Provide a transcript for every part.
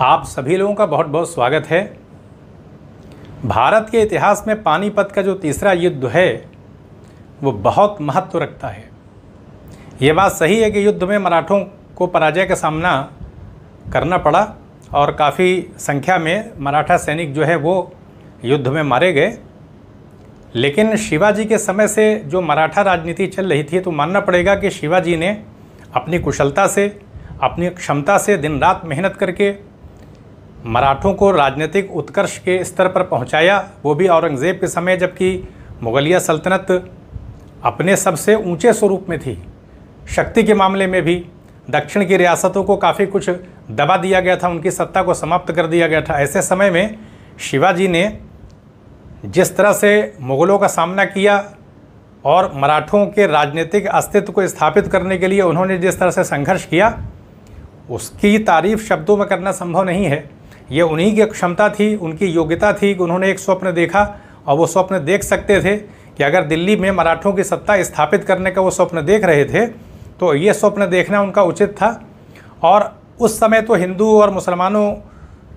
आप सभी लोगों का बहुत बहुत स्वागत है। भारत के इतिहास में पानीपत का जो तीसरा युद्ध है, वो बहुत महत्व रखता है। ये बात सही है कि युद्ध में मराठों को पराजय का सामना करना पड़ा और काफ़ी संख्या में मराठा सैनिक जो है, वो युद्ध में मारे गए। लेकिन शिवाजी के समय से जो मराठा राजनीति चल रही थी तो मानना पड़ेगा कि शिवाजी ने अपनी कुशलता से, अपनी क्षमता से दिन रात मेहनत करके मराठों को राजनीतिक उत्कर्ष के स्तर पर पहुँचाया, वो भी औरंगज़ेब के समय, जबकि मुगलिया सल्तनत अपने सबसे ऊँचे स्वरूप में थी। शक्ति के मामले में भी दक्षिण की रियासतों को काफ़ी कुछ दबा दिया गया था, उनकी सत्ता को समाप्त कर दिया गया था। ऐसे समय में शिवाजी ने जिस तरह से मुग़लों का सामना किया और मराठों के राजनीतिक अस्तित्व को स्थापित करने के लिए उन्होंने जिस तरह से संघर्ष किया, उसकी तारीफ़ शब्दों में करना संभव नहीं है। ये उन्हीं की क्षमता थी, उनकी योग्यता थी कि उन्होंने एक स्वप्न देखा और वो स्वप्न देख सकते थे कि अगर दिल्ली में मराठों की सत्ता स्थापित करने का वो स्वप्न देख रहे थे तो ये स्वप्न देखना उनका उचित था। और उस समय तो हिंदू और मुसलमानों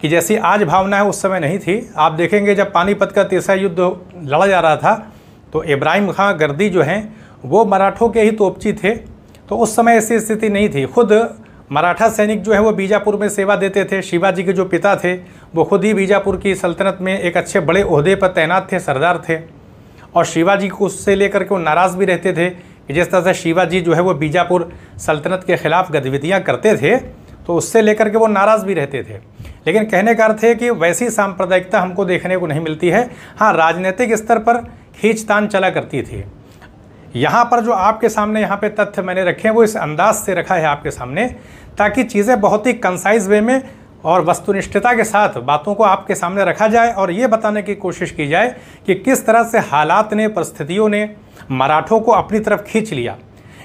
की जैसी आज भावना है उस समय नहीं थी। आप देखेंगे जब पानीपत का तीसरा युद्ध लड़ा जा रहा था तो इब्राहिम खां गर्दी जो हैं, वो मराठों के ही तोपची थे तो उस समय ऐसी स्थिति नहीं थी। खुद मराठा सैनिक जो है वो बीजापुर में सेवा देते थे। शिवाजी के जो पिता थे, वो खुद ही बीजापुर की सल्तनत में एक अच्छे बड़े अहदे पर तैनात थे, सरदार थे। और शिवाजी को उससे लेकर के वो नाराज़ भी रहते थे कि जिस तरह से शिवाजी जो है वो बीजापुर सल्तनत के ख़िलाफ़ गतिविधियाँ करते थे तो उससे लेकर के वो नाराज़ भी रहते थे। लेकिन कहने का अर्थ है कि वैसी सांप्रदायिकता हमको देखने को नहीं मिलती है। हाँ राजनीतिक स्तर पर खींचतान चला करती थी। यहाँ पर जो आपके सामने यहाँ पे तथ्य मैंने रखे हैं, वो इस अंदाज से रखा है आपके सामने ताकि चीज़ें बहुत ही कंसाइज वे में और वस्तुनिष्ठता के साथ बातों को आपके सामने रखा जाए और ये बताने की कोशिश की जाए कि किस तरह से हालात ने, परिस्थितियों ने मराठों को अपनी तरफ़ खींच लिया।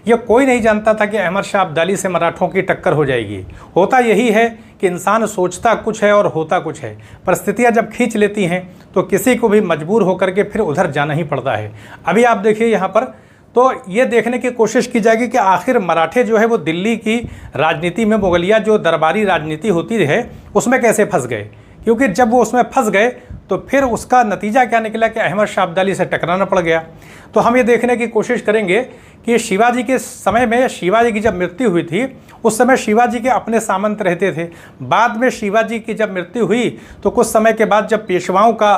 ये कोई नहीं जानता था कि अहमद शाह अब्दाली से मराठों की टक्कर हो जाएगी। होता यही है कि इंसान सोचता कुछ है और होता कुछ है। परिस्थितियाँ जब खींच लेती हैं तो किसी को भी मजबूर होकर के फिर उधर जाना ही पड़ता है। अभी आप देखिए यहाँ पर तो ये देखने की कोशिश की जाएगी कि आखिर मराठे जो है वो दिल्ली की राजनीति में मुगलिया जो दरबारी राजनीति होती है, उसमें कैसे फंस गए? क्योंकि जब वो उसमें फंस गए तो फिर उसका नतीजा क्या निकला कि अहमद शाह अब्दाली से टकराना पड़ गया। तो हम ये देखने की कोशिश करेंगे कि शिवाजी के समय में, शिवाजी की जब मृत्यु हुई थी, उस समय शिवाजी के अपने सामंत रहते थे। बाद में शिवाजी की जब मृत्यु हुई तो कुछ समय के बाद जब पेशवाओं का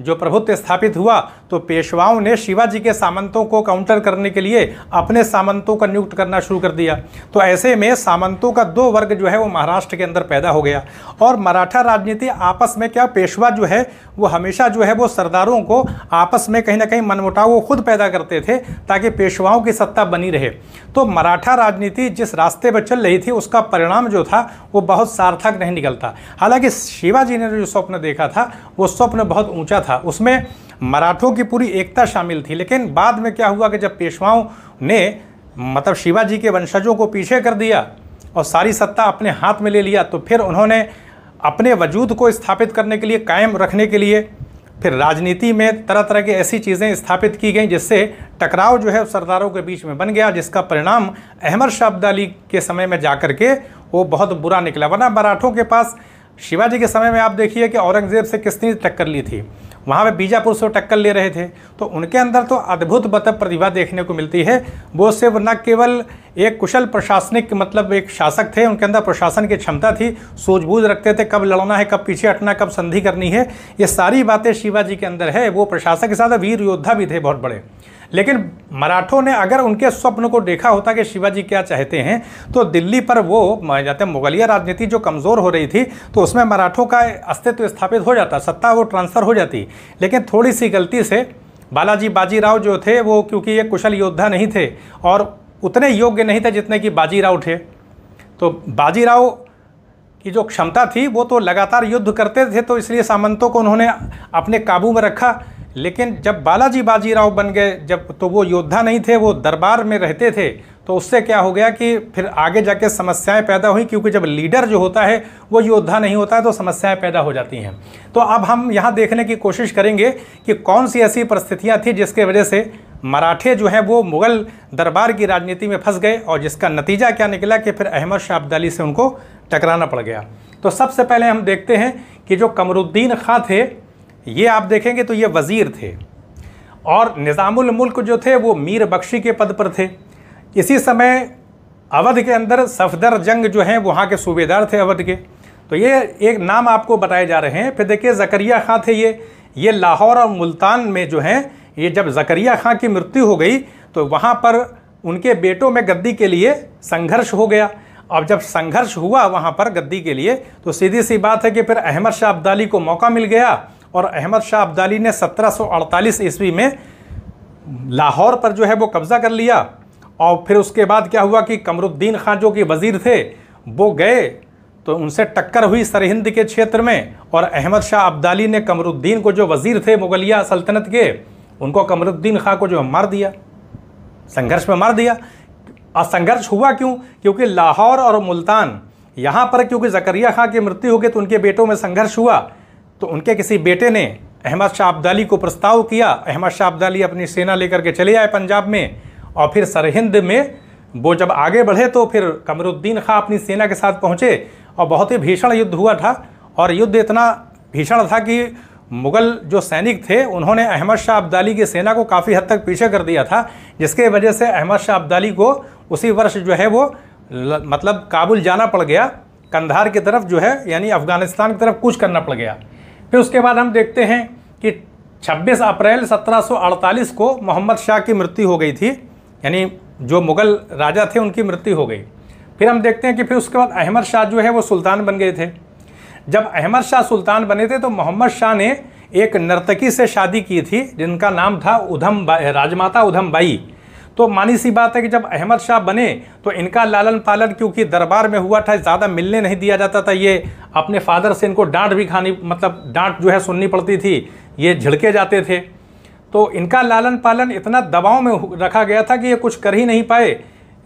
जो प्रभुत्व स्थापित हुआ तो पेशवाओं ने शिवाजी के सामंतों को काउंटर करने के लिए अपने सामंतों का नियुक्त करना शुरू कर दिया। तो ऐसे में सामंतों का दो वर्ग जो है, वो महाराष्ट्र के अंदर पैदा हो गया। और मराठा राजनीति आपस में क्या पेशवा जो है, वो हमेशा जो है, वो सरदारों को आपस में कहीं ना कहीं मनमुटाव वो खुद पैदा करते थे, ताकि पेशवाओं की सत्ता बनी रहे। तो मराठा राजनीति जिस रास्ते पर चल रही थी, उसका परिणाम जो था, वो बहुत सार्थक नहीं निकलता। हालाँकि शिवाजी ने जो स्वप्न देखा था, वो स्वप्न बहुत ऊँचा था। उसमें मराठों की पूरी एकता शामिल थी, लेकिन बाद में क्या हुआ कि जब पेशवाओं ने मतलब शिवाजी के वंशजों को पीछे कर दिया और सारी सत्ता अपने हाथ में ले लिया तो फिर उन्होंने अपने वजूद को स्थापित करने के लिए, कायम रखने के लिए फिर राजनीति में तरह तरह की ऐसी चीज़ें स्थापित की गई, जिससे टकराव जो है सरदारों के बीच में बन गया, जिसका परिणाम अहमद शाह अब्दाली के समय में जाकर के वो बहुत बुरा निकला। वरना मराठों के पास शिवाजी के समय में आप देखिए कि औरंगज़ेब से किसने टक्कर ली थी? वहाँ पे बीजापुर से टक्कर ले रहे थे। तो उनके अंदर तो अद्भुत मतलब प्रतिभा देखने को मिलती है। वो सिर्फ़ न केवल एक कुशल प्रशासनिक मतलब एक शासक थे, उनके अंदर प्रशासन की क्षमता थी, सूझबूझ रखते थे, कब लड़ना है, कब पीछे हटना कब संधि करनी है, ये सारी बातें शिवाजी के अंदर है। वो प्रशासक के साथ वीर योद्धा भी थे बहुत बड़े। लेकिन मराठों ने अगर उनके स्वप्न को देखा होता कि शिवाजी क्या चाहते हैं तो दिल्ली पर वो जाते मुगलिया राजनीति जो कमज़ोर हो रही थी तो उसमें मराठों का अस्तित्व स्थापित हो जाता, सत्ता वो ट्रांसफ़र हो जाती। लेकिन थोड़ी सी गलती से बालाजी बाजीराव जो थे, वो क्योंकि ये कुशल योद्धा नहीं थे और उतने योग्य नहीं थे जितने कि बाजीराव थे। तो बाजीराव की जो क्षमता थी, वो तो लगातार युद्ध करते थे तो इसलिए सामंतों को उन्होंने अपने काबू में रखा। लेकिन जब बालाजी बाजीराव बन गए, जब तो वो योद्धा नहीं थे, वो दरबार में रहते थे तो उससे क्या हो गया कि फिर आगे जाके समस्याएँ पैदा हुई, क्योंकि जब लीडर जो होता है, वो योद्धा नहीं होता है तो समस्याएँ पैदा हो जाती हैं। तो अब हम यहाँ देखने की कोशिश करेंगे कि कौन सी ऐसी परिस्थितियाँ थी जिसके वजह से मराठे जो हैं, वो मुग़ल दरबार की राजनीति में फंस गए, और जिसका नतीजा क्या निकला कि फिर अहमद शाह अब्दाली से उनको टकराना पड़ गया। तो सबसे पहले हम देखते हैं कि जो कमरुद्दीन खां थे ये आप देखेंगे तो ये वज़ीर थे। और निज़ामुल मुल्क जो थे, वो मीर बख्शी के पद पर थे। इसी समय अवध के अंदर सफदर जंग जो हैं, वहाँ के सूबेदार थे अवध के। तो ये एक नाम आपको बताए जा रहे हैं। फिर देखिए, ज़करिया खां थे ये। ये लाहौर और मुल्तान में जो हैं, ये जब ज़करिया खां की मृत्यु हो गई तो वहाँ पर उनके बेटों में गद्दी के लिए संघर्ष हो गया। अब जब संघर्ष हुआ वहाँ पर गद्दी के लिए तो सीधी सी बात है कि फिर अहमद शाह अब्दाली को मौका मिल गया। और अहमद शाह अब्दाली ने 1748 ईस्वी में लाहौर पर जो है वो कब्ज़ा कर लिया और फिर उसके बाद क्या हुआ कि कमरुद्दीन खान जो कि वज़ीर थे, वो गए तो उनसे टक्कर हुई सरहिंद के क्षेत्र में और अहमद शाह अब्दाली ने कमरुद्दीन को जो वज़ीर थे, मुगलिया सल्तनत के, उनको कमरुद्दीन खां को जो मार दिया, संघर्ष में मार दिया। और संघर्ष हुआ क्यों? क्योंकि लाहौर और मुल्तान, यहाँ पर क्योंकि जकरिया खां की मृत्यु हो गई तो उनके बेटों में संघर्ष हुआ। तो उनके किसी बेटे ने अहमद शाह अब्दाली को प्रस्ताव किया, अहमद शाह अब्दाली अपनी सेना लेकर के चले आए पंजाब में और फिर सरहिंद में वो जब आगे बढ़े तो फिर कमरुद्दीन खां अपनी सेना के साथ पहुँचे और बहुत ही भीषण युद्ध हुआ था और युद्ध इतना भीषण था कि मुग़ल जो सैनिक थे, उन्होंने अहमद शाह अब्दाली की सेना को काफ़ी हद तक पीछे कर दिया था, जिसके वजह से अहमद शाह अब्दाली को उसी वर्ष जो है वो मतलब काबुल जाना पड़ गया, कंधार की तरफ़ जो है, यानी अफ़गानिस्तान की तरफ़ कुछ करना पड़ गया। फिर उसके बाद हम देखते हैं कि 26 अप्रैल 1748 को मोहम्मद शाह की मृत्यु हो गई थी, यानी जो मुग़ल राजा थे उनकी मृत्यु हो गई। फिर हम देखते हैं कि फिर उसके बाद अहमद शाह जो है वो सुल्तान बन गए थे। जब अहमद शाह सुल्तान बने थे तो मोहम्मद शाह ने एक नर्तकी से शादी की थी, जिनका नाम था उधम राजमाता उधम बाई तो मानी सी बात है कि जब अहमद शाह बने तो इनका लालन पालन क्योंकि दरबार में हुआ था, ज़्यादा मिलने नहीं दिया जाता था ये। अपने फादर से इनको डांट भी खानी मतलब डांट जो है सुननी पड़ती थी, ये झिड़के जाते थे। तो इनका लालन पालन इतना दबाव में रखा गया था कि ये कुछ कर ही नहीं पाए।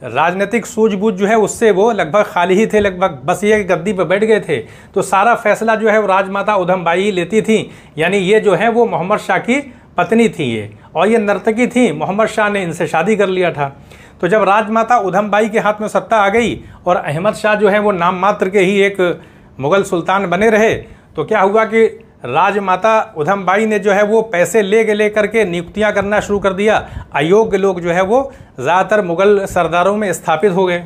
राजनीतिक सूझबूझ जो है उससे वो लगभग खाली ही थे, लगभग बस ये गद्दी पर बैठ गए थे। तो सारा फैसला जो है वो राजमाता उधम बाई लेती थी। यानी ये जो है वो मोहम्मद शाह की पत्नी थी ये। और ये नर्तकी थी, मोहम्मद शाह ने इनसे शादी कर लिया था। तो जब राजमाता उधम बाई के हाथ में सत्ता आ गई और अहमद शाह जो है वो नाम मात्र के ही एक मुग़ल सुल्तान बने रहे तो क्या हुआ कि राजमाता उधम बाई ने जो है वो पैसे ले के ले करके नियुक्तियाँ करना शुरू कर दिया। अयोग्य लोग जो है वो ज़्यादातर मुग़ल सरदारों में स्थापित हो गए।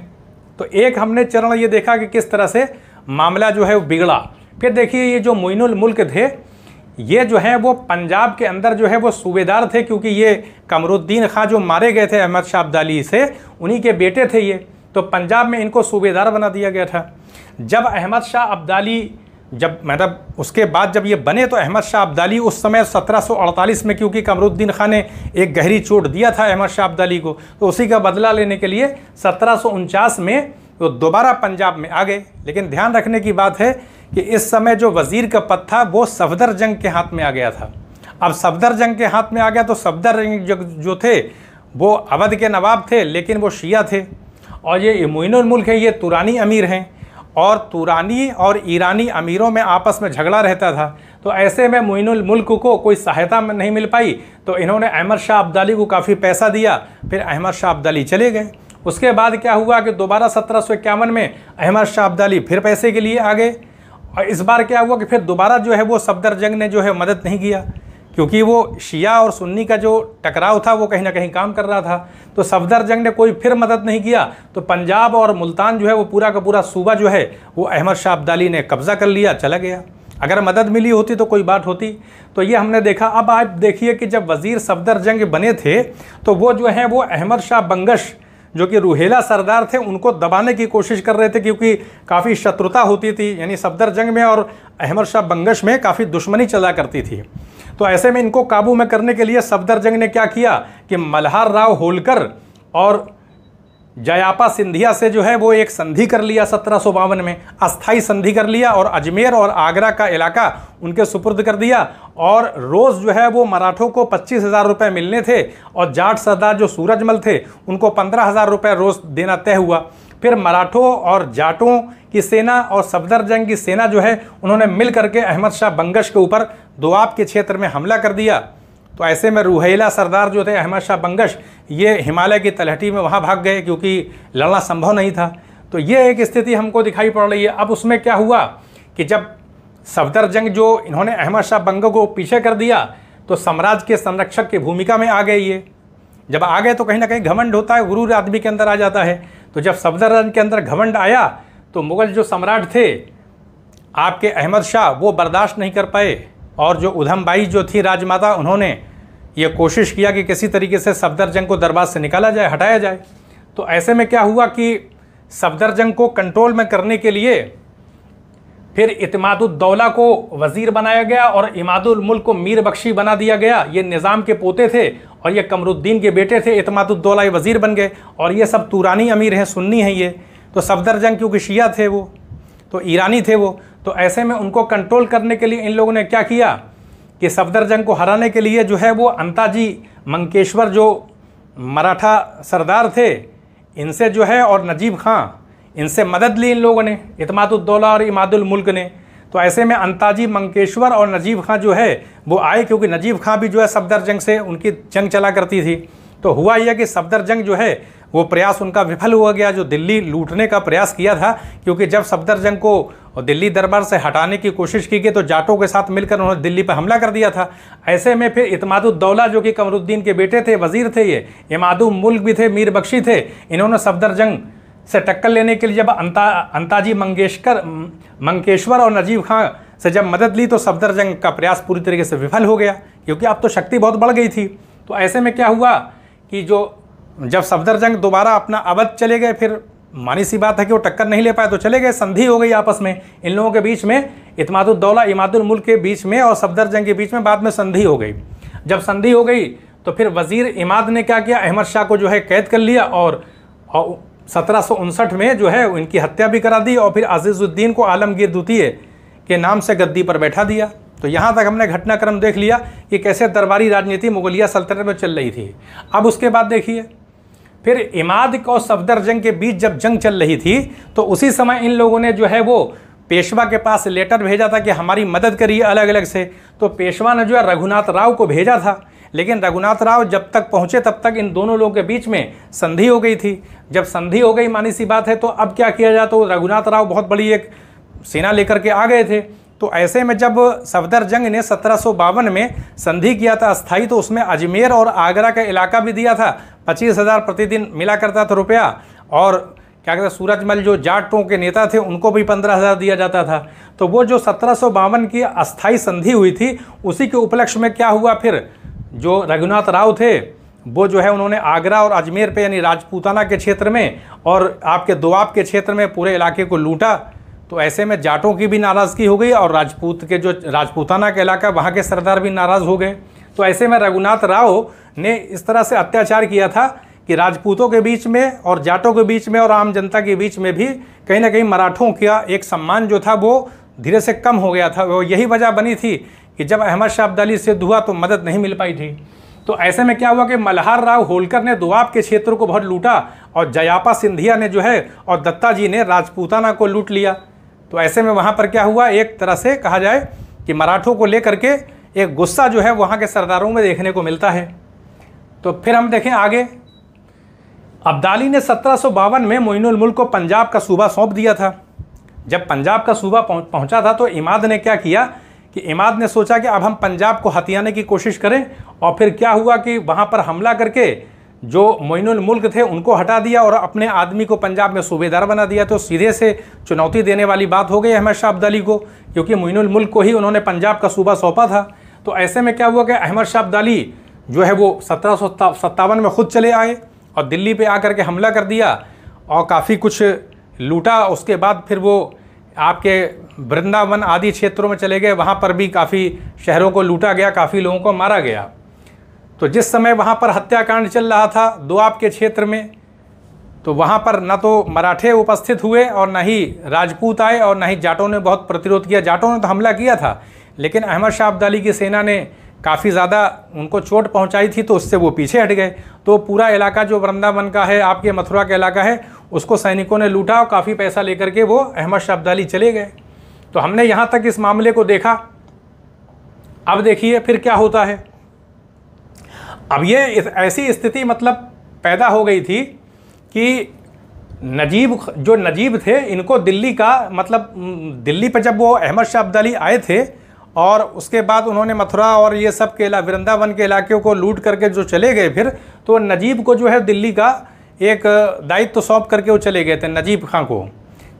तो एक हमने चरण ये देखा कि किस तरह से मामला जो है वो बिगड़ा। फिर देखिए ये जो मोइनुल मुल्क थे ये जो है, वो पंजाब के अंदर जो है, वो सूबेदार थे क्योंकि ये कमरुद्दीन खां जो मारे गए थे अहमद शाह अब्दाली से, उन्हीं के बेटे थे ये। तो पंजाब में इनको सूबेदार बना दिया गया था। जब अहमद शाह अब्दाली, जब मतलब उसके बाद जब ये बने तो अहमद शाह अब्दाली उस समय 1748 में क्योंकि कमरुद्दीन खान ने एक गहरी चोट दिया था अहमद शाह अब्दाली को तो उसी का बदला लेने के लिए सत्रह सौ उनचास में वो तो दोबारा पंजाब में आ गए। लेकिन ध्यान रखने की बात है कि इस समय जो वज़ीर का पद था, वो सफदर जंग के हाथ में आ गया था। अब सफदर जंग के हाथ में आ गया तो सफदर जंग जो थे, वो अवध के नवाब थे, लेकिन वो शिया थे। और ये मुल्क है, ये तुरानी अमीर हैं। और तुरानी और ईरानी अमीरों में आपस में झगड़ा रहता था। तो ऐसे में मोइनुल मुल्क को कोई सहायता नहीं मिल पाई। तो इन्होंने अहमद शाह अब्दाली को काफ़ी पैसा दिया, फिर अहमद शाह अब्दाली चले गए। उसके बाद क्या हुआ कि दोबारा सत्रह सौ इक्यावन में अहमद शाह अब्दाली फिर पैसे के लिए आ गए। और इस बार क्या हुआ कि फिर दोबारा जो है वो सफदर जंग ने जो है मदद नहीं किया, क्योंकि वो शिया और सुन्नी का जो टकराव था वो कहीं ना कहीं काम कर रहा था। तो सफदर जंग ने कोई फिर मदद नहीं किया तो पंजाब और मुल्तान जो है वो पूरा का पूरा सूबा जो है वो अहमद शाह अब्दाली ने कब्ज़ा कर लिया, चला गया। अगर मदद मिली होती तो कोई बात होती। तो ये हमने देखा। अब आप देखिए कि जब वज़ीर सफदर जंग बने थे तो वो जो है वो अहमद शाह बंगश जो कि रूहेला सरदार थे, उनको दबाने की कोशिश कर रहे थे क्योंकि काफ़ी शत्रुता होती थी, यानी सफदर जंग में और अहमद शाह बंगश में काफ़ी दुश्मनी चला करती थी। तो ऐसे में इनको काबू में करने के लिए सफदर जंग ने क्या किया कि मल्हार राव होलकर और जयापा सिंधिया से जो है वो एक संधि कर लिया सत्रह सौ बावन में अस्थाई संधि कर लिया और अजमेर और आगरा का इलाका उनके सुपुर्द कर दिया और रोज़ जो है वो मराठों को पच्चीस हज़ार रुपये मिलने थे और जाट सरदार जो सूरजमल थे, उनको पंद्रह हज़ार रुपये रोज़ देना तय हुआ। फिर मराठों और जाटों की सेना और सफदर जंग की सेना जो है, उन्होंने मिल करके अहमद शाह बंगश के ऊपर दोआब के क्षेत्र में हमला कर दिया। तो ऐसे में रूहेला सरदार जो थे, अहमद शाह बंगश, ये हिमालय की तलहटी में वहाँ भाग गए क्योंकि लड़ना संभव नहीं था। तो ये एक स्थिति हमको दिखाई पड़ रही है। अब उसमें क्या हुआ कि जब सफदर जंग जो इन्होंने अहमद शाह बंग को पीछे कर दिया तो साम्राज्य के संरक्षक की भूमिका में आ गए ये। जब आ गए तो कहीं ना कहीं घमंड होता है, गुरूर आदमी के अंदर आ जाता है। तो जब सफदर जंग के अंदर घमंड आया तो मुग़ल जो सम्राट थे, आपके अहमद शाह वो बर्दाश्त नहीं कर पाए। और जो उधम बाई जो थी राजमाता, उन्होंने ये कोशिश किया कि किसी तरीके से सफदर जंग को दरबार से निकाला जाए, हटाया जाए। तो ऐसे में क्या हुआ कि सफदर जंग को कंट्रोल में करने के लिए फिर इतमादुद्दौला को वज़ीर बनाया गया और इमादुल मुल्क को मीर बख्शी बना दिया गया। ये निज़ाम के पोते थे और ये कमरुद्दीन के बेटे थे, इतमादुद्दौला ये वज़ीर बन गए और ये सब तुरानी अमीर हैं, सुन्नी हैं ये। तो सफदर जंग क्योंकि शिया थे वो तो ईरानी थे वो। तो ऐसे में उनको कंट्रोल करने के लिए इन लोगों ने क्या किया? कि सफदर जंग को हराने के लिए जो है वो अंताजी मंकेश्वर जो मराठा सरदार थे, इनसे जो है और नजीब खां, इनसे मदद ली इन लोगों ने, इतमादुद्दौला और इमादुल मुल्क ने। तो ऐसे में अंताजी मंकेश्वर और नजीब खां जो है, वो आए क्योंकि नजीब खां भी जो है सफदर जंग से उनकी जंग चला करती थी। तो हुआ यह कि सफदर जंग जो है, वो प्रयास उनका विफल हुआ गया, जो दिल्ली लूटने का प्रयास किया था, क्योंकि जब सफदर जंग को दिल्ली दरबार से हटाने की कोशिश की गई तो जाटों के साथ मिलकर उन्होंने दिल्ली पर हमला कर दिया था। ऐसे में फिर इतमादुद्दौला, जो कि कमरुद्दीन के बेटे थे, वज़ीर थे ये, इमादु मुल्क भी थे, मीर बख्शी थे, इन्होंने सफदर जंग से टक्कर लेने के लिए जब अंता, अंताजी मंगेशकर मंकेश्वर और नजीब खां से जब मदद ली तो सफदर जंग का प्रयास पूरी तरीके से विफल हो गया, क्योंकि अब तो शक्ति बहुत बढ़ गई थी। तो ऐसे में क्या हुआ कि जो, जब सफदर जंग दोबारा अपना अवध चले गए, फिर मानी सी बात है कि वो टक्कर नहीं ले पाए तो चले गए संधि हो गई आपस में। इन लोगों के बीच में इतमादुद्दौला इमादुल मुल्क के बीच में और सफदर जंग के बीच में बाद में संधि हो गई। जब संधि हो गई तो फिर वज़ीर इमाद ने क्या किया? अहमद शाह को जो है कैद कर लिया और, और सत्रह सौ उनसठ में जो है इनकी हत्या भी करा दी और फिर अजीज़ुद्दीन को आलमगीर द्वितीय के नाम से गद्दी पर बैठा दिया। तो यहाँ तक हमने घटनाक्रम देख लिया कि कैसे दरबारी राजनीति मुगलिया सल्तनत में चल रही थी। अब उसके बाद देखिए फिर इमाद और सफदर जंग के बीच जब जंग चल रही थी तो उसी समय इन लोगों ने जो है वो पेशवा के पास लेटर भेजा था कि हमारी मदद करिए अलग अलग से। तो पेशवा ने जो है रघुनाथ राव को भेजा था, लेकिन रघुनाथ राव जब तक पहुँचे तब तक इन दोनों लोगों के बीच में संधि हो गई थी। जब संधि हो गई, मानी सी बात है तो अब क्या किया जाए तो रघुनाथ राव बहुत बड़ी एक सेना लेकर के आ गए थे। तो ऐसे में जब सफदर जंग ने सत्रह सौ बावन में संधि किया था अस्थाई तो उसमें अजमेर और आगरा का इलाका भी दिया था। पच्चीस हज़ार प्रतिदिन मिला करता था रुपया और क्या कहते सूरजमल जो जाटों के नेता थे, उनको भी पंद्रह हज़ार दिया जाता था। तो वो जो सत्रह सौ बावन की अस्थाई संधि हुई थी, उसी के उपलक्ष्य में क्या हुआ फिर? जो रघुनाथ राव थे, वो जो है उन्होंने आगरा और अजमेर पे, यानी राजपूताना के क्षेत्र में और आपके दुआब के क्षेत्र में पूरे इलाके को लूटा। तो ऐसे में जाटों की भी नाराज़गी हो गई और राजपूत के जो, राजपूताना का इलाका वहाँ के सरदार भी नाराज़ हो गए। तो ऐसे में रघुनाथ राव ने इस तरह से अत्याचार किया था कि राजपूतों के बीच में और जाटों के बीच में और आम जनता के बीच में भी कहीं ना कहीं मराठों का एक सम्मान जो था वो धीरे से कम हो गया था। वो यही वजह बनी थी कि जब अहमद शाह अब्दाली सिद्ध हुआ तो मदद नहीं मिल पाई थी। तो ऐसे में क्या हुआ कि मल्हार राव होलकर ने दुआब के क्षेत्र को बहुत लूटा और जयापा सिंधिया ने जो है और दत्ता जी ने राजपूताना को लूट लिया। तो ऐसे में वहाँ पर क्या हुआ? एक तरह से कहा जाए कि मराठों को लेकर के एक गुस्सा जो है वहाँ के सरदारों में देखने को मिलता है। तो फिर हम देखें आगे। अब्दाली ने सत्रह सौ बावन में मोइनुल मुल्क को पंजाब का सूबा सौंप दिया था। जब पंजाब का सूबा पहुँचा था तो इमाद ने क्या किया कि इमाद ने सोचा कि अब हम पंजाब को हथियाने की कोशिश करें और फिर क्या हुआ कि वहाँ पर हमला करके जो मोइनुल मुल्क थे, उनको हटा दिया और अपने आदमी को पंजाब में सूबेदार बना दिया। तो सीधे से चुनौती देने वाली बात हो गई अहमद शाह अब्दाली को, क्योंकि मोइनुल मुल्क को ही उन्होंने पंजाब का सूबा सौंपा था। तो ऐसे में क्या हुआ कि अहमद शाह अब्दाली जो है वो सत्रह सत्तावन में ख़ुद चले आए और दिल्ली पर आकर के हमला कर दिया और काफ़ी कुछ लूटा। उसके बाद फिर वो आपके वृंदावन आदि क्षेत्रों में चले गए। वहाँ पर भी काफ़ी शहरों को लूटा गया, काफ़ी लोगों को मारा गया। तो जिस समय वहाँ पर हत्याकांड चल रहा था दुआब के क्षेत्र में तो वहाँ पर न तो मराठे उपस्थित हुए और न ही राजपूत आए और न ही जाटों ने बहुत प्रतिरोध किया। जाटों ने तो हमला किया था, लेकिन अहमद शाह अब्दाली की सेना ने काफ़ी ज़्यादा उनको चोट पहुंचाई थी तो उससे वो पीछे हट गए। तो पूरा इलाका जो वृंदावन का है, आपके मथुरा का इलाका है, उसको सैनिकों ने लूटा और काफ़ी पैसा लेकर के वो अहमद शाह अब्दाली चले गए। तो हमने यहाँ तक इस मामले को देखा। अब देखिए फिर क्या होता है। अब ये इस, ऐसी स्थिति मतलब पैदा हो गई थी कि नजीब, जो नजीब थे, इनको दिल्ली का मतलब दिल्ली पर जब वो अहमद शाह अब्दाली आए थे और उसके बाद उन्होंने मथुरा और ये सब के वृंदावन के इलाके को लूट करके जो चले गए फिर तो नजीब को जो है दिल्ली का एक दायित्व तो सौंप करके वो चले गए थे, नजीब खां को,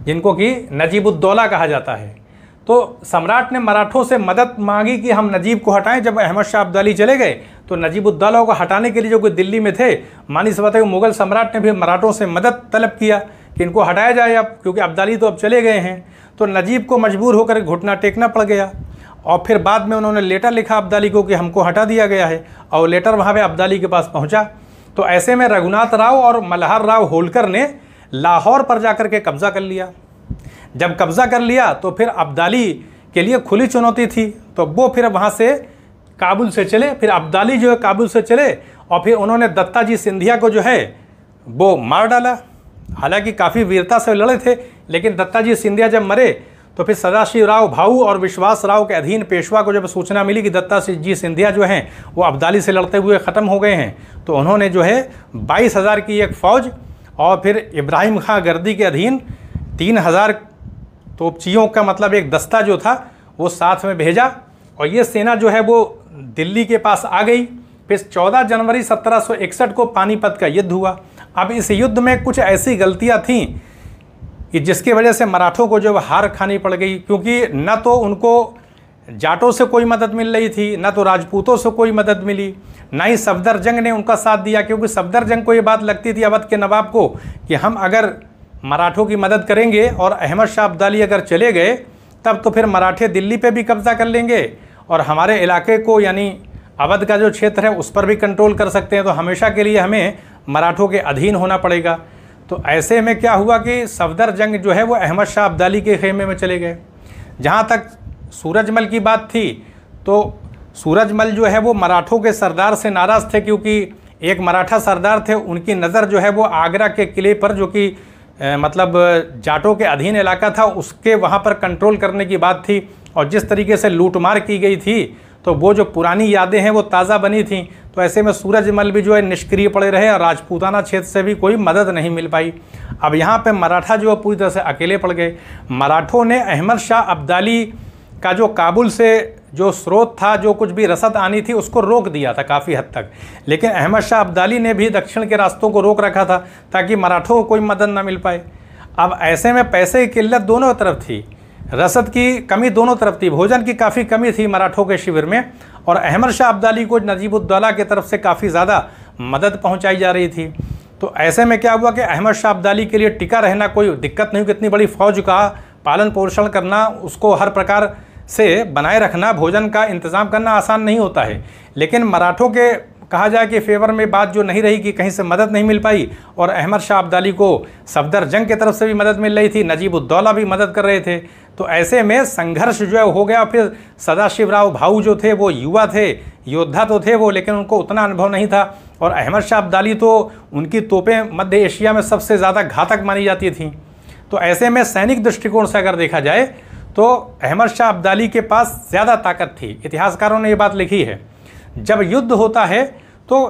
जिनको कि नजीबुद्दौला कहा जाता है। तो सम्राट ने मराठों से मदद मांगी कि हम नजीब को हटाएँ, जब अहमद शाह अब्दाली चले गए तो नजीबुद्दौला को हटाने के लिए जो कोई दिल्ली में थे, मानी से बताए मुगल सम्राट ने भी मराठों से मदद तलब किया कि इनको हटाया जाए अब, क्योंकि अब्दाली तो अब चले गए हैं। तो नजीब को मजबूर होकर घुटना टेकना पड़ गया और फिर बाद में उन्होंने लेटर लिखा अब्दाली को कि हमको हटा दिया गया है और लेटर वहाँ पर अब्दाली के पास पहुँचा। तो ऐसे में रघुनाथ राव और मल्हार राव होलकर ने लाहौर पर जाकर के कब्ज़ा कर लिया। जब कब्ज़ा कर लिया तो फिर अब्दाली के लिए खुली चुनौती थी तो वो फिर वहाँ से काबुल से चले, फिर अब्दाली जो है काबुल से चले, और फिर उन्होंने दत्ता जी सिंधिया को जो है, वो मार डाला। हालाँकि काफ़ी वीरता से लड़े थे, लेकिन दत्ता जी सिंधिया जब मरे तो फिर सदाशिव राव, भाऊ और विश्वास राव के अधीन पेशवा को जब सूचना मिली कि दत्ता जी सिंधिया जो हैं, वो अब्दाली से लड़ते हुए ख़त्म हो गए हैं तो उन्होंने जो है, बाईस हज़ार की एक फ़ौज और फिर इब्राहिम खां गर्दी के अधीन तीन हज़ार तोपचियों का मतलब एक दस्ता जो था, वो साथ में भेजा। और ये सेना जो है वो दिल्ली के पास आ गई। फिर 14 जनवरी 1761 को पानीपत का युद्ध हुआ। अब इस युद्ध में कुछ ऐसी गलतियाँ थीं कि जिसकी वजह से मराठों को जो हार खानी पड़ गई, क्योंकि न तो उनको जाटों से कोई मदद मिल रही थी, न तो राजपूतों से कोई मदद मिली, ना ही सफदर जंग ने उनका साथ दिया, क्योंकि सफदर जंग को ये बात लगती थी अवध के नवाब को कि हम अगर मराठों की मदद करेंगे और अहमद शाह अब्दाली अगर चले गए, तब तो फिर मराठे दिल्ली पे भी कब्ज़ा कर लेंगे। और हमारे इलाके को यानी अवध का जो क्षेत्र है, उस पर भी कंट्रोल कर सकते हैं। तो हमेशा के लिए हमें मराठों के अधीन होना पड़ेगा। तो ऐसे में क्या हुआ कि सफदर जंग जो है, वो अहमद शाह अब्दाली के खेमे में चले गए। जहाँ तक सूरजमल की बात थी तो सूरजमल जो है, वो मराठों के सरदार से नाराज़ थे, क्योंकि एक मराठा सरदार थे, उनकी नज़र जो है, वो आगरा के किले पर, जो कि मतलब जाटों के अधीन इलाका था, उसके वहाँ पर कंट्रोल करने की बात थी। और जिस तरीके से लूटमार की गई थी तो वो जो पुरानी यादें हैं वो ताज़ा बनी थी। तो ऐसे में सूरजमल भी जो है निष्क्रिय पड़े रहे और राजपूताना क्षेत्र से भी कोई मदद नहीं मिल पाई। अब यहाँ पे मराठा जो है पूरी तरह से अकेले पड़ गए। मराठों ने अहमद शाह अब्दाली का जो काबुल से जो स्रोत था, जो कुछ भी रसद आनी थी, उसको रोक दिया था काफ़ी हद तक। लेकिन अहमद शाह अब्दाली ने भी दक्षिण के रास्तों को रोक रखा था ताकि मराठों को कोई मदद ना मिल पाए। अब ऐसे में पैसे की किल्लत दोनों तरफ़ थी। रसद की कमी दोनों तरफ़ थी, भोजन की काफ़ी कमी थी मराठों के शिविर में, और अहमद शाह अब्दाली को नजीबुद्दौला की तरफ़ से काफ़ी ज़्यादा मदद पहुंचाई जा रही थी। तो ऐसे में क्या हुआ कि अहमद शाह अब्दाली के लिए टिका रहना कोई दिक्कत नहीं कि इतनी बड़ी फ़ौज का पालन पोषण करना, उसको हर प्रकार से बनाए रखना, भोजन का इंतज़ाम करना आसान नहीं होता है। लेकिन मराठों के कहा जाए कि फेवर में बात जो नहीं रही कि कहीं से मदद नहीं मिल पाई और अहमद शाह अब्दाली को सफदर जंग की तरफ़ से भी मदद मिल रही थी नजीबुद्दौला भी मदद कर रहे थे। तो ऐसे में संघर्ष जो है हो गया, फिर सदाशिवराव भाऊ जो थे वो युवा थे, योद्धा तो थे वो, लेकिन उनको उतना अनुभव नहीं था। और अहमद शाह अब्दाली तो उनकी तोपें मध्य एशिया में सबसे ज़्यादा घातक मानी जाती थी। तो ऐसे में सैनिक दृष्टिकोण से अगर देखा जाए तो अहमद शाह अब्दाली के पास ज़्यादा ताकत थी। इतिहासकारों ने ये बात लिखी है। जब युद्ध होता है तो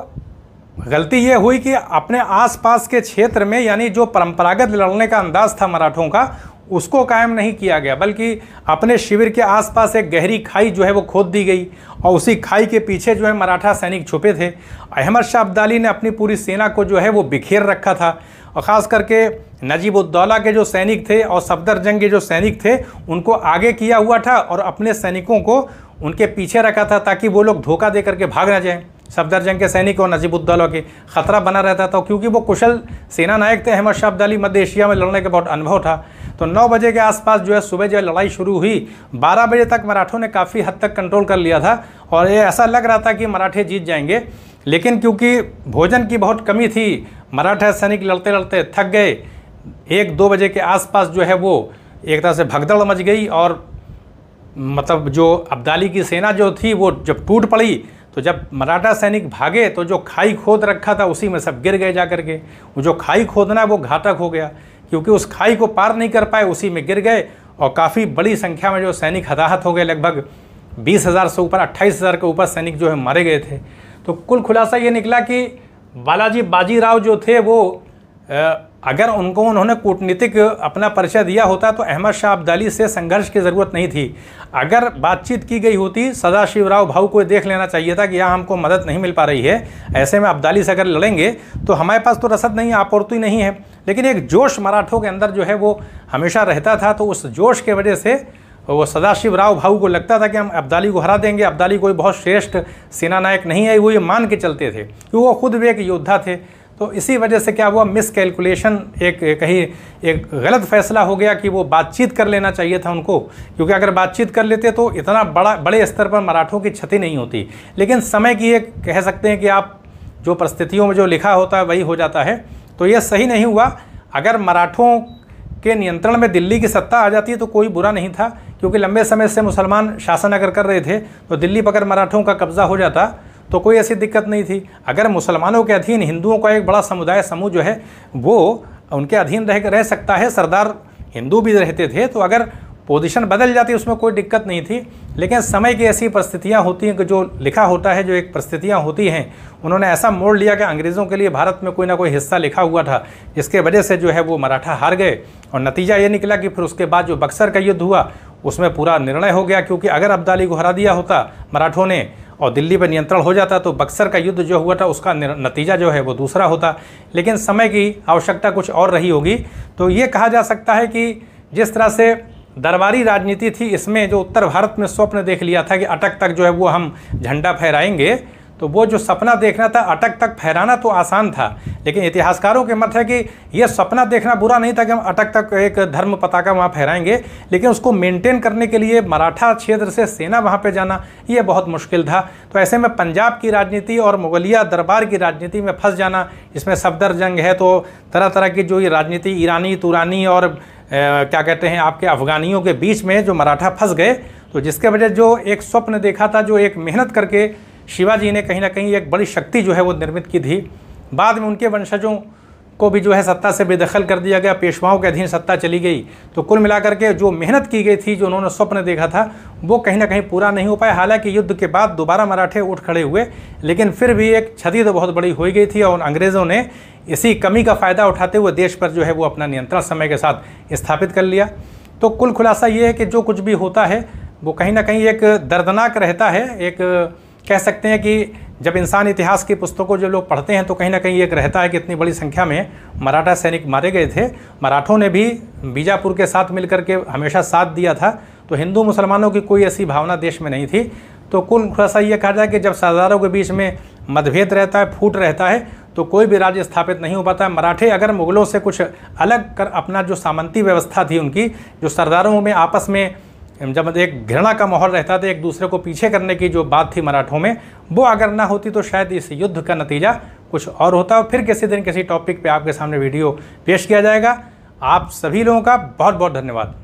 गलती ये हुई कि अपने आसपास के क्षेत्र में, यानी जो परंपरागत लड़ने का अंदाज था मराठों का उसको कायम नहीं किया गया, बल्कि अपने शिविर के आसपास एक गहरी खाई जो है वो खोद दी गई और उसी खाई के पीछे जो है मराठा सैनिक छुपे थे। अहमद शाह अब्दाली ने अपनी पूरी सेना को जो है वो बिखेर रखा था और ख़ास करके नजीबुद्दौला के जो सैनिक थे और सफदर जंग के जो सैनिक थे, उनको आगे किया हुआ था और अपने सैनिकों को उनके पीछे रखा था ताकि वो लोग धोखा दे करके भाग ना जाएँ। सफदर जंग के सैनिक और नजीबुद्दौला के ख़तरा बना रहता था, क्योंकि वो कुशल सेना नायक थे। अहमद शाह अब्दाली मध्य एशिया में लड़ने का बहुत अनुभव था। तो 9 बजे के आसपास जो है सुबह जो है लड़ाई शुरू हुई। 12 बजे तक मराठों ने काफ़ी हद तक कंट्रोल कर लिया था और ये ऐसा लग रहा था कि मराठे जीत जाएँगे। लेकिन क्योंकि भोजन की बहुत कमी थी, मराठा सैनिक लड़ते लड़ते थक गए। एक दो बजे के आसपास जो है वो एक तरह से भगदड़ मच गई और मतलब जो अब्दाली की सेना जो थी वो जब टूट पड़ी तो जब मराठा सैनिक भागे तो जो खाई खोद रखा था उसी में सब गिर गए जा करके वो जो खाई खोदना है वो घातक हो गया। क्योंकि उस खाई को पार नहीं कर पाए, उसी में गिर गए और काफ़ी बड़ी संख्या में जो सैनिक हताहत हो गए, लगभग बीस हज़ार से ऊपर, अट्ठाईस हज़ार के ऊपर सैनिक जो है मारे गए थे। तो कुल खुलासा ये निकला कि बालाजी बाजीराव जो थे वो अगर उनको, उन्होंने कूटनीतिक अपना परिचय दिया होता तो अहमद शाह अब्दाली से संघर्ष की ज़रूरत नहीं थी। अगर बातचीत की गई होती सदाशिवराव भाऊ को देख लेना चाहिए था कि यहाँ हमको मदद नहीं मिल पा रही है, ऐसे में अब्दाली से अगर लड़ेंगे तो हमारे पास तो रसद नहीं, आपूर्ति नहीं है। लेकिन एक जोश मराठों के अंदर जो है वो हमेशा रहता था तो उस जोश के वजह से वो सदाशिव राव भाऊ को लगता था कि हम अब्दाली को हरा देंगे। अब्दाली कोई बहुत श्रेष्ठ सेना नायक नहीं है, वो ये मान के चलते थे, क्योंकि वो खुद भी एक योद्धा थे। तो इसी वजह से क्या हुआ? मिस कैलकुलेशन एक कहीं एक गलत फैसला हो गया कि वो बातचीत कर लेना चाहिए था उनको, क्योंकि अगर बातचीत कर लेते तो इतना बड़ा, बड़े स्तर पर मराठों की क्षति नहीं होती। लेकिन समय की एक कह सकते हैं कि आप जो परिस्थितियों में जो लिखा होता है, वही हो जाता है। तो यह सही नहीं हुआ। अगर मराठों के नियंत्रण में दिल्ली की सत्ता आ जाती है तो कोई बुरा नहीं था, क्योंकि लंबे समय से मुसलमान शासन अगर कर रहे थे तो दिल्ली पर अगर मराठों का कब्जा हो जाता तो कोई ऐसी दिक्कत नहीं थी। अगर मुसलमानों के अधीन, हिंदुओं का एक बड़ा समुदाय, समूह जो है, वो उनके अधीन रह रह सकता है, सरदार हिंदू भी रहते थे तो अगर पोजीशन बदल जाती, उसमें कोई दिक्कत नहीं थी। लेकिन समय की ऐसी परिस्थितियाँ होती हैं कि जो लिखा होता है, जो एक परिस्थितियाँ होती हैं, उन्होंने ऐसा मोड़ लिया कि अंग्रेज़ों के लिए भारत में कोई ना कोई हिस्सा लिखा हुआ था। जिसके वजह से जो है वो मराठा हार गए और नतीजा ये निकला कि फिर उसके बाद जो बक्सर का युद्ध हुआ, उसमें पूरा निर्णय हो गया क्योंकि अगर अब्दाली को हरा दिया होता मराठों ने और दिल्ली पर नियंत्रण हो जाता तो बक्सर का युद्ध जो हुआ था, उसका नतीजा जो है वो दूसरा होता। लेकिन समय की आवश्यकता कुछ और रही होगी। तो ये कहा जा सकता है कि जिस तरह से दरबारी राजनीति थी, इसमें जो उत्तर भारत में स्वप्न देख लिया था कि अटक तक जो है वो हम झंडा फहराएँगे तो वो जो सपना देखना था, अटक तक फहराना तो आसान था, लेकिन इतिहासकारों के मत है कि यह सपना देखना बुरा नहीं था कि हम अटक तक एक धर्म पताका वहाँ फहराएँगे, लेकिन उसको मेंटेन करने के लिए मराठा क्षेत्र से सेना वहाँ पे जाना, ये बहुत मुश्किल था। तो ऐसे में पंजाब की राजनीति और मुगलिया दरबार की राजनीति में फंस जाना, इसमें सफदर जंग है तो तरह तरह की जो ये राजनीति ईरानी, तुरानी और क्या कहते हैं, आपके अफ़गानियों के बीच में जो मराठा फंस गए तो जिसके वजह जो एक स्वप्न देखा था, जो एक मेहनत करके शिवाजी ने कहीं ना कहीं एक बड़ी शक्ति जो है वो निर्मित की थी। बाद में उनके वंशजों को भी जो है सत्ता से बेदखल कर दिया गया, पेशवाओं के अधीन सत्ता चली गई। तो कुल मिलाकर के जो मेहनत की गई थी, जो उन्होंने स्वप्न देखा था, वो कहीं ना कहीं पूरा नहीं हो पाया। हालाँकि युद्ध के बाद दोबारा मराठे उठ खड़े हुए, लेकिन फिर भी एक क्षति तो बहुत बड़ी हो गई थी और अंग्रेज़ों ने इसी कमी का फ़ायदा उठाते हुए देश पर जो है वो अपना नियंत्रण समय के साथ स्थापित कर लिया। तो कुल खुलासा ये है कि जो कुछ भी होता है, वो कहीं ना कहीं एक दर्दनाक रहता है। एक कह सकते हैं कि जब इंसान इतिहास की पुस्तकों जो लोग पढ़ते हैं तो कहीं ना कहीं एक रहता है कि इतनी बड़ी संख्या में मराठा सैनिक मारे गए थे। मराठों ने भी बीजापुर के साथ मिलकर के हमेशा साथ दिया था। तो हिंदू मुसलमानों की कोई ऐसी भावना देश में नहीं थी। तो कुल खुलासा ये कहा जाए कि जब सरदारों के बीच में मतभेद रहता है, फूट रहता है तो कोई भी राज्य स्थापित नहीं हो पाता। है मराठे अगर मुगलों से कुछ अलग कर, अपना जो सामंती व्यवस्था थी उनकी, जो सरदारों में आपस में जब एक घृणा का माहौल रहता था एक दूसरे को पीछे करने की जो बात थी मराठों में, वो अगर ना होती तो शायद इस युद्ध का नतीजा कुछ और होता। और फिर किसी दिन किसी टॉपिक पे आपके सामने वीडियो पेश किया जाएगा। आप सभी लोगों का बहुत बहुत धन्यवाद।